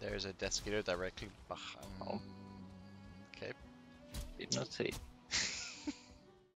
There's a death skater directly behind. Oh. Okay. Did not see.